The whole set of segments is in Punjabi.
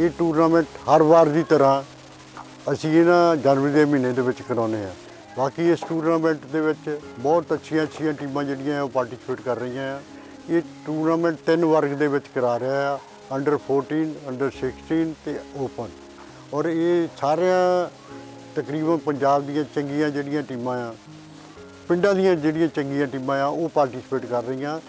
ਇਹ ਟੂਰਨਾਮੈਂਟ ਹਰ ਵਾਰ ਦੀ ਤਰ੍ਹਾਂ ਅਸੀਂ ਇਹਨਾਂ ਜਨਵਰੀ ਦੇ ਮਹੀਨੇ ਦੇ ਵਿੱਚ ਕਰਾਉਂਦੇ ਆ ਬਾਕੀ ਇਸ ਟੂਰਨਾਮੈਂਟ ਦੇ ਵਿੱਚ ਬਹੁਤ ਅੱਛੀਆਂ ਅੱਛੀਆਂ ਟੀਮਾਂ ਜਿਹੜੀਆਂ ਉਹ ਪਾਰਟਿਸਿਪੇਟ ਕਰ ਰਹੀਆਂ ਆ। ਇਹ ਟੂਰਨਾਮੈਂਟ ਤਿੰਨ ਵਰਗ ਦੇ ਵਿੱਚ ਕਰਾ ਰਿਹਾ ਆ ਅੰਡਰ 14 ਅੰਡਰ 16 ਤੇ ਓਪਨ ਔਰ ਇਹ ਸਾਰਿਆਂ ਤਕਰੀਬਨ ਪੰਜਾਬ ਦੀਆਂ ਚੰਗੀਆਂ ਜਿਹੜੀਆਂ ਟੀਮਾਂ ਆ, ਪਿੰਡਾਂ ਦੀਆਂ ਜਿਹੜੀਆਂ ਚੰਗੀਆਂ ਟੀਮਾਂ ਆ, ਉਹ ਪਾਰਟਿਸਿਪੇਟ ਕਰ ਰਹੀਆਂ।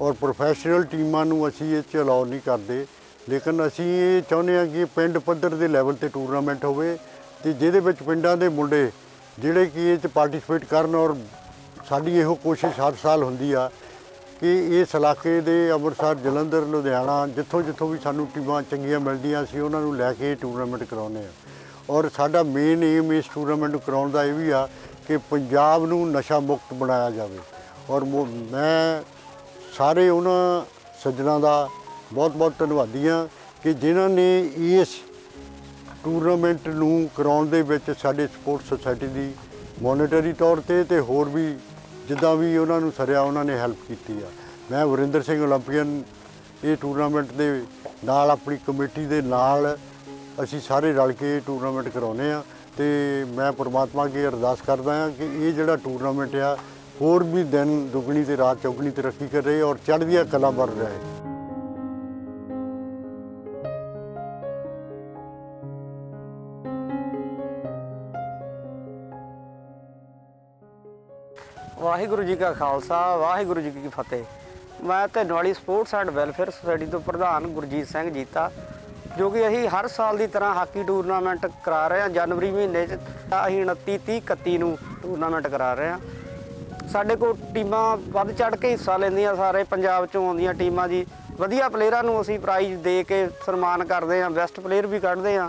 ਔਰ ਪ੍ਰੋਫੈਸ਼ਨਲ ਟੀਮਾਂ ਨੂੰ ਅਸੀਂ ਇਹ 'ਚ ਅਲਾਉ ਨਹੀਂ ਕਰਦੇ। ਲੇਕਿਨ ਅਸੀਂ ਇਹ ਚਾਹੁੰਦੇ ਹਾਂ ਕਿ ਪਿੰਡ ਪੱਧਰ ਦੇ ਲੈਵਲ ਤੇ ਟੂਰਨਾਮੈਂਟ ਹੋਵੇ ਤੇ ਜਿਹਦੇ ਵਿੱਚ ਪਿੰਡਾਂ ਦੇ ਮੁੰਡੇ ਜਿਹੜੇ ਕਿ ਇਹ 'ਚ ਪਾਰਟਿਸਿਪੇਟ ਕਰਨ ਔਰ ਸਾਡੀ ਇਹੋ ਕੋਸ਼ਿਸ਼ ਹਰ ਸਾਲ ਹੁੰਦੀ ਆ ਕਿ ਇਸ ਇਲਾਕੇ ਦੇ ਅੰਮ੍ਰਿਤਸਰ, ਜਲੰਧਰ, ਲੁਧਿਆਣਾ ਜਿੱਥੋਂ ਜਿੱਥੋਂ ਵੀ ਸਾਨੂੰ ਟੀਮਾਂ ਚੰਗੀਆਂ ਮਿਲਦੀਆਂ ਸੀ ਉਹਨਾਂ ਨੂੰ ਲੈ ਕੇ ਟੂਰਨਾਮੈਂਟ ਕਰਾਉਂਦੇ ਆ ਔਰ ਸਾਡਾ ਮੇਨ ਏਮ ਇਸ ਟੂਰਨਾਮੈਂਟ ਨੂੰ ਕਰਾਉਣ ਦਾ ਇਹ ਵੀ ਆ ਕਿ ਪੰਜਾਬ ਨੂੰ ਨਸ਼ਾ ਮੁਕਤ ਬਣਾਇਆ ਜਾਵੇ। ਔਰ ਮੋ- ਮੈਂ ਸਾਰੇ ਉਹਨਾਂ ਸੱਜਣਾ ਦਾ ਬਹੁਤ-ਬਹੁਤ ਧੰਨਵਾਦੀ ਆ ਕਿ ਜਿਨ੍ਹਾਂ ਨੇ ਇਸ ਟੂਰਨਾਮੈਂਟ ਨੂੰ ਕਰਾਉਣ ਦੇ ਵਿੱਚ ਸਾਡੇ ਸਪੋਰਟ ਸੁਸਾਇਟੀ ਦੀ ਮੋਨਿਟਰੀ ਤੌਰ ਤੇ ਤੇ ਹੋਰ ਵੀ ਜਿੱਦਾਂ ਵੀ ਉਹਨਾਂ ਨੂੰ ਸਰਿਆ, ਉਹਨਾਂ ਨੇ ਹੈਲਪ ਕੀਤੀ ਆ। ਮੈਂ ਵਰਿੰਦਰ ਸਿੰਘ 올림픽ੀਅਨ ਇਹ ਟੂਰਨਾਮੈਂਟ ਦੇ ਨਾਲ ਆਪਣੀ ਕਮੇਟੀ ਦੇ ਨਾਲ ਅਸੀਂ ਸਾਰੇ ਰਲ ਕੇ ਟੂਰਨਾਮੈਂਟ ਕਰਾਉਨੇ ਆ ਤੇ ਮੈਂ ਪਰਮਾਤਮਾ ਅੱਗੇ ਅਰਦਾਸ ਕਰਦਾ ਹਾਂ ਕਿ ਇਹ ਜਿਹੜਾ ਟੂਰਨਾਮੈਂਟ ਆ, ਹੋਰ ਵੀ ਦਿਨ ਦੁਗਣੀ ਤੇ ਰਾਤ ਚੌਗਣੀ ਤੇ ਰੱਖੀ ਕਰ ਰਹੇ ਔਰ ਚੜ੍ਹਦੀਆਂ ਕਲਾ ਵਰ ਰਹੇ। ਵਾਹਿਗੁਰੂ ਜੀ ਕਾ ਖਾਲਸਾ, ਵਾਹਿਗੁਰੂ ਜੀ ਕੀ ਫਤਿਹ। ਮੈਂ Dhannowali sports and welfare society ਤੋਂ ਪ੍ਰਧਾਨ ਗੁਰਜੀਤ ਸਿੰਘ ਜੀਤਾ, ਜੋ ਕਿ ਅਸੀਂ ਹਰ ਸਾਲ ਦੀ ਤਰ੍ਹਾਂ ਹਾਕੀ ਟੂਰਨਾਮੈਂਟ ਕਰਾ ਰਹੇ ਹਾਂ। ਜਨਵਰੀ ਮਹੀਨੇ 'ਚ ਅਸੀਂ 29 30 31 ਨੂੰ ਟੂਰਨਾਮੈਂਟ ਕਰਾ ਰਹੇ ਹਾਂ। ਸਾਡੇ ਕੋਲ ਟੀਮਾਂ ਵੱਧ ਚੜ ਕੇ ਹਿੱਸਾ ਲੈਂਦੀਆਂ ਸਾਰੇ, ਪੰਜਾਬ ਚੋਂ ਆਉਂਦੀਆਂ ਟੀਮਾਂ ਜੀ। ਵਧੀਆ ਪਲੇਅਰਾਂ ਨੂੰ ਅਸੀਂ ਪ੍ਰਾਈਜ਼ ਦੇ ਕੇ ਸਨਮਾਨ ਕਰਦੇ ਹਾਂ ਬੈਸਟ ਪਲੇਅਰ ਵੀ ਕੱਢਦੇ ਹਾਂ।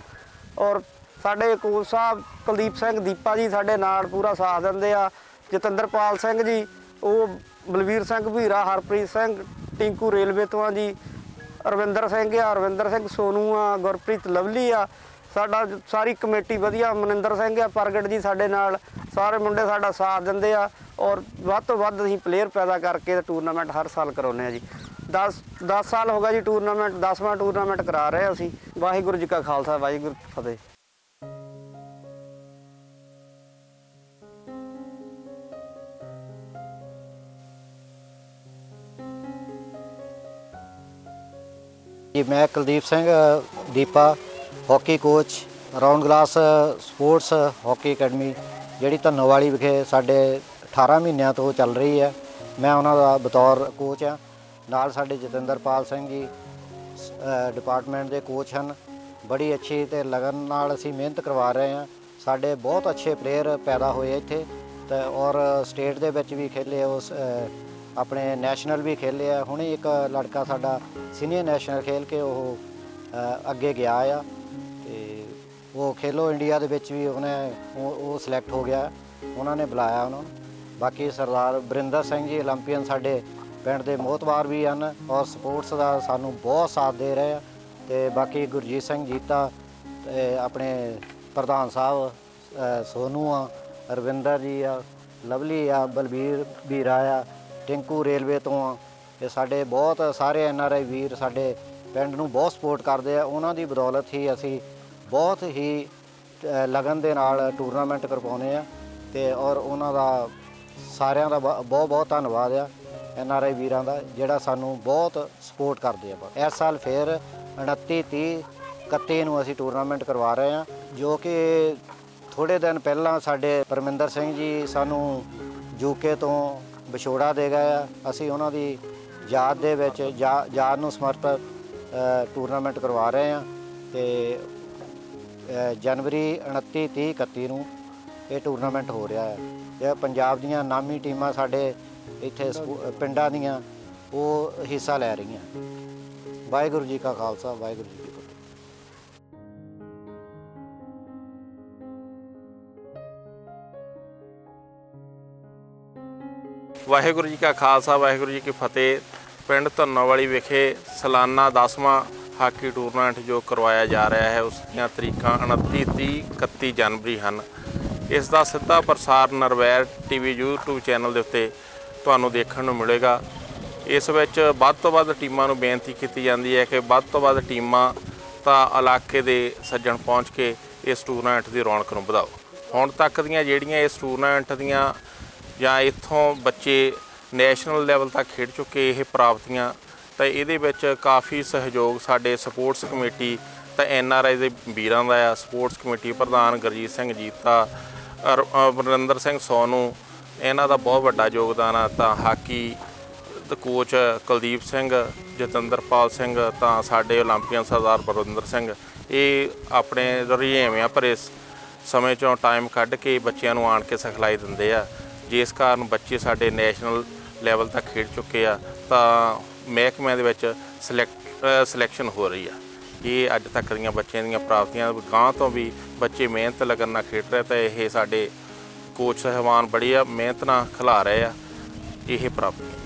ਔਰ ਸਾਡੇ ਕੋਚ ਸਾਹਿਬ ਕੁਲਦੀਪ ਸਿੰਘ ਦੀਪਾ ਜੀ ਸਾਡੇ ਨਾਲ ਪੂਰਾ ਸਾਥ ਦਿੰਦੇ ਆ। ਜਤਿੰਦਰਪਾਲ ਸਿੰਘ ਜੀ, ਉਹ ਬਲਵੀਰ ਸਿੰਘ ਭੀਰਾ ਹਰਪ੍ਰੀਤ ਸਿੰਘ, ਟਿੰਕੂ ਰੇਲਵੇ ਤੋਂ ਆ ਜੀ ਅਰਵਿੰਦਰ ਸਿੰਘ ਆ ਅਰਵਿੰਦਰ ਸਿੰਘ ਸੋਨੂ ਆ, ਗੁਰਪ੍ਰੀਤ ਲਵਲੀ ਆ, ਸਾਡਾ ਸਾਰੀ ਕਮੇਟੀ ਵਧੀਆ, ਮਨਿੰਦਰ ਸਿੰਘ ਆ, ਪ੍ਰਗਟ ਜੀ ਸਾਡੇ ਨਾਲ, ਸਾਰੇ ਮੁੰਡੇ ਸਾਡਾ ਸਾਥ ਦਿੰਦੇ ਆ, ਔਰ ਵੱਧ ਤੋਂ ਵੱਧ ਅਸੀਂ ਪਲੇਅਰ ਪੈਦਾ ਕਰਕੇ ਟੂਰਨਾਮੈਂਟ ਹਰ ਸਾਲ ਕਰਾਉਂਦੇ ਆ ਜੀ। 10 10 ਸਾਲ ਹੋ ਗਿਆ ਜੀ ਟੂਰਨਾਮੈਂਟ 10ਵਾਂ ਟੂਰਨਾਮੈਂਟ ਕਰਾ ਰਹੇ ਅਸੀਂ। ਵਾਹਿਗੁਰੂ ਜੀ ਕਾ ਖਾਲਸਾ, ਵਾਹਿਗੁਰੂ ਫਤਿਹ। ਜੀ, ਮੈਂ Kuldeep Singh, Deepa, hockey coach round glass, sports, hockey academy, ਜਿਹੜੀ ਧੰਨੋਵਾਲੀ ਵਿਖੇ ਸਾਡੇ 18 ਮਹੀਨਿਆਂ ਤੋਂ ਚੱਲ ਰਹੀ ਹੈ। ਮੈਂ ਉਹਨਾਂ ਦਾ ਬਤੌਰ ਕੋਚ ਆ ਨਾਲ ਸਾਡੇ ਜਤਿੰਦਰਪਾਲ ਸਿੰਘ ਜੀ ਡਿਪਾਰਟਮੈਂਟ ਦੇ ਕੋਚ ਹਨ। ਬੜੀ ਅੱਛੀ ਤੇ ਲਗਨ ਨਾਲ ਅਸੀਂ ਮਿਹਨਤ ਕਰਵਾ ਰਹੇ ਹਾਂ। ਸਾਡੇ ਬਹੁਤ ਅੱਛੇ ਪਲੇਅਰ ਪੈਦਾ ਹੋਏ ਇੱਥੇ ਤੇ ਔਰ ਸਟੇਟ ਦੇ ਵਿੱਚ ਵੀ ਖੇਲੇ ਉਸ ਆਪਣੇ ਨੈਸ਼ਨਲ ਵੀ ਖੇਲੇ ਆ। ਹੁਣੇ ਇੱਕ ਲੜਕਾ ਸਾਡਾ ਸੀਨੀਅਰ ਨੈਸ਼ਨਲ ਖੇਲ ਕੇ ਉਹ ਅੱਗੇ ਗਿਆ ਆ। ਤੇ ਉਹ ਖੇਲੋ ਇੰਡੀਆ ਦੇ ਵਿੱਚ ਵੀ ਉਹਨੇ ਉਹ ਸਿਲੈਕਟ ਹੋ ਗਿਆ। ਉਹਨਾਂ ਨੇ ਬੁਲਾਇਆ ਉਹਨਾਂ ਨੂੰ। ਬਾਕੀ ਸਰਦਾਰ ਬਰਿੰਦਰ ਸਿੰਘ ਜੀ 올림픽ਨ ਸਾਡੇ ਪਿੰਡ ਦੇ ਬਹੁਤ ਵਾਰ ਵੀ ਹਨ ਔਰ ਸਪੋਰਟਸ ਦਾ ਸਾਨੂੰ ਬਹੁਤ ਸਾਥ ਦੇ ਰਹੇ ਆ। ਤੇ ਬਾਕੀ ਗੁਰਜੀਤ ਸਿੰਘ ਜੀਤਾ ਆਪਣੇ ਪ੍ਰਧਾਨ ਸਾਹਿਬ ਸੋਨੂ ਆ ਰਵਿੰਦਰ ਜੀ ਆ, ਲਵਲੀ ਆ, ਬਲਬੀਰ ਵੀਰਾ ਆ। ਟਿੰਕੂ ਰੇਲਵੇ ਤੋਂ ਆ। ਇਹ ਸਾਡੇ ਬਹੁਤ ਸਾਰੇ ਐਨ ਆਰ ਆਈ ਵੀਰ ਸਾਡੇ ਪਿੰਡ ਨੂੰ ਬਹੁਤ ਸਪੋਰਟ ਕਰਦੇ ਆ। ਉਹਨਾਂ ਦੀ ਬਦੌਲਤ ਹੀ ਅਸੀਂ ਬਹੁਤ ਹੀ ਲਗਨ ਦੇ ਨਾਲ ਟੂਰਨਾਮੈਂਟ ਕਰਵਾਉਂਦੇ ਆ ਤੇ ਔਰ ਉਹਨਾਂ ਦਾ ਸਾਰਿਆਂ ਦਾ ਬ- ਬਹੁਤ ਬਹੁਤ ਧੰਨਵਾਦ ਆ ਐਨ ਆਰ ਆਈ ਵੀਰਾਂ ਦਾ, ਜਿਹੜਾ ਸਾਨੂੰ ਬਹੁਤ ਸਪੋਰਟ ਕਰਦੇ ਆ। ਇਸ ਸਾਲ ਫੇਰ 29 30 31 ਨੂੰ ਅਸੀਂ ਟੂਰਨਾਮੈਂਟ ਕਰਵਾ ਰਹੇ ਆ, ਜੋ ਕਿ ਥੋੜੇ ਦਿਨ ਪਹਿਲਾਂ ਸਾਡੇ ਪਰਮਿੰਦਰ ਸਿੰਘ ਜੀ ਸਾਨੂੰ ਯੂਕੇ ਤੋਂ ਵਿਛੋੜਾ ਦੇ ਗਏ ਆ। ਅਸੀਂ ਉਹਨਾਂ ਦੀ ਯਾਦ ਦੇ ਵਿੱਚ ਯਾ- ਯਾਦ ਨੂੰ ਸਮਰਪਿਤ ਟੂਰਨਾਮੈਂਟ ਕਰਵਾ ਰਹੇ ਆ ਤੇ ਜਨਵਰੀ 29 30 31 ਨੂੰ ਇਹ ਟੂਰਨਾਮੈਂਟ ਹੋ ਰਿਹਾ ਹੈ। ਇਹ ਪੰਜਾਬ ਦੀਆਂ ਨਾਮੀ ਟੀਮਾਂ ਸਾਡੇ ਇੱਥੇ ਸਕੂ- ਪਿੰਡਾਂ ਦੀਆਂ, ਉਹ ਹਿੱਸਾ ਲੈ ਰਹੀਆਂ। ਵਾਹਿਗੁਰੂ ਜੀ ਕਾ ਖਾਲਸਾ, ਵਾਹਿਗੁਰੂ ਜੀ ਕੀ ਵਾਹਿਗੁਰੂ ਜੀ ਕਾ ਖਾਲਸਾ, ਵਾਹਿਗੁਰੂ ਜੀ ਕੀ ਫਤਿਹ। ਪਿੰਡ ਧੰਨੋਵਾਲੀ ਵਿਖੇ ਸਾਲਾਨਾ 10ਵਾਂ ਹਾਕੀ ਟੂਰਨਾਮੈਂਟ ਜੋ ਕਰਵਾਇਆ ਜਾ ਰਿਹਾ ਹੈ, ਉਸ ਦੀਆਂ ਤਰੀਕਾਂ 29 30 31 ਜਨਵਰੀ ਹਨ। ਇਸ ਦਾ ਸਿੱਧਾ ਪ੍ਰਸਾਰ ਨਰਵੈਰ ਟੀਵੀ, YouTube ਚੈਨਲ ਦੇ ਉੱਤੇ ਤੁਹਾਨੂੰ ਦੇਖਣ ਨੂੰ ਮਿਲੇਗਾ। ਇਸ ਵਿੱਚ ਵੱਧ ਤੋਂ ਵੱਧ ਟੀਮਾਂ ਨੂੰ ਬੇਨਤੀ ਕੀਤੀ ਜਾਂਦੀ ਹੈ ਕਿ ਵੱਧ ਤੋਂ ਵੱਧ ਟੀਮਾਂ ਤਾਂ ਇਲਾਕੇ ਦੇ ਸੱਜਣ ਪਹੁੰਚ ਕੇ ਇਸ ਟੂਰਨਾਮੈਂਟ ਦੀ ਰੌਣਕ ਨੂੰ ਵਧਾਓ। ਹੁਣ ਤੱਕ ਦੀਆਂ ਜਿਹੜੀਆਂ ਇਸ ਟੂਰਨਾਮੈਂਟ ਦੀਆਂ ਜਾਂ ਇੱਥੋਂ ਬੱਚੇ ਨੈਸ਼ਨਲ ਲੈਵਲ ਤੱਕ ਖੇਡ ਚੁੱਕੇ ਇਹ ਪ੍ਰਾਪਤੀਆਂ, ਤਾਂ ਇਹਦੇ ਵਿੱਚ ਕਾਫੀ ਸਹਿਯੋਗ ਸਾਡੇ ਸਪੋਰਟਸ ਕਮੇਟੀ, ਤਾਂ ਐਨ ਆਰ ਆਈ ਦੇ ਵੀਰਾਂ ਦਾ ਆ, ਸਪੋਰਟਸ ਕਮੇਟੀ ਪ੍ਰਧਾਨ ਗੁਰਜੀਤ ਸਿੰਘ ਜੀਤਾ ਬਰਿੰਦਰ ਸਿੰਘ ਸੋਨੂ, ਇਹਨਾਂ ਦਾ ਬਹੁਤ ਵੱਡਾ ਯੋਗਦਾਨ ਆ, ਤਾਂ ਹਾਕੀ ਤੇ ਕੋਚ ਕੁਲਦੀਪ ਸਿੰਘ, ਜਤਿੰਦਰਪਾਲ ਸਿੰਘ, ਤਾਂ ਸਾਡੇ 올림픽ੀਅਨ ਸਰਦਾਰ ਬਰਿੰਦਰ ਸਿੰਘ, ਇਹ ਆਪਣੇ ਰੁਝੇਵਿਆਂ ਭਰੇ ਸਮੇਂ ਚੋਂ ਟਾਈਮ ਕੱਢ ਕੇ ਬੱਚਿਆਂ ਨੂੰ ਆਣ ਕੇ ਸਿਖਲਾਈ ਦਿੰਦੇ ਆ। ਜਿਸ ਕਾਰਨ ਬੱਚੇ ਸਾਡੇ ਨੈਸ਼ਨਲ ਲੈਵਲ ਤੱਕ ਖੇਡ ਚੁੱਕੇ ਆ, ਤਾਂ ਮਹਿਕਮਿਆਂ ਦੇ ਵਿੱਚ ਸਿਲੈਕਟ ਸਿਲੈਕਸ਼ਨ ਹੋ ਰਹੀ ਆ। ਇਹ ਅੱਜ ਤੱਕ ਦੀਆਂ ਬੱਚਿਆਂ ਦੀਆਂ ਪ੍ਰਾਪਤੀਆਂ ਗਾਂ ਤੋਂ ਵੀ ਬੱਚੇ ਮਿਹਨਤ ਲਗਨ ਨਾਲ ਖੇਡ ਰਹੇ ਤਾਂ ਇਹ ਸਾਡੇ ਕੋਚ ਸਹਿਬਾਨ ਬੜੀ ਆ, ਮਿਹਨਤ ਨਾਲ ਖਿਲਾ ਰਹੇ ਆ, ਇਹ ਪ੍ਰਾਪਤੀਆਂ।